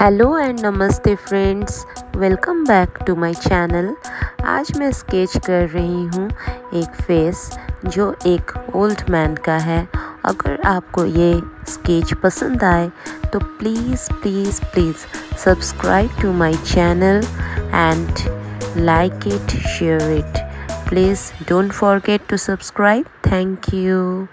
Hello and नमस्ते friends, welcome back to my channel. आज मैं स्केच कर रही हूँ एक फेस जो एक ओल्ड मैन का है। अगर आपको ये स्केच पसंद आए तो please please please subscribe to my channel and like it, share it. Please don't forget to subscribe. Thank you.